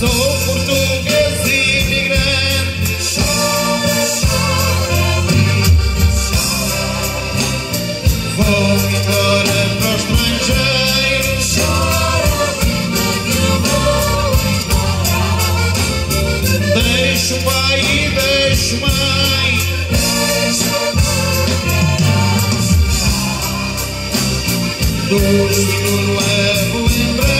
Sou português imigrante. Chora, chora, mim, chora. Vou embora para o. Chora, eu vou embora. Deixo pai e deixo mãe. Deixo mãe. Do futuro levo é lembrança.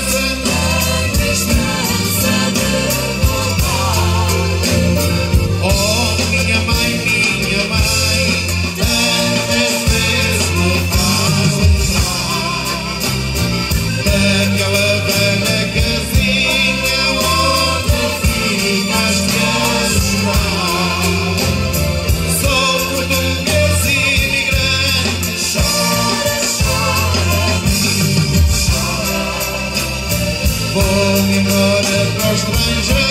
Lord, it was strange.